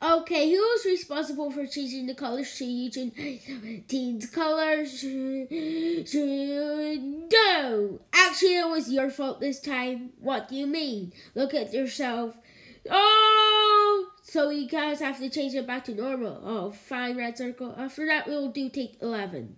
Okay, who was responsible for changing the colors to Eugene 17's colors? No. Actually, it was your fault this time. What do you mean? Look at yourself. Oh! So you guys have to change it back to normal. Oh, fine, red circle. After that, we'll do take 11.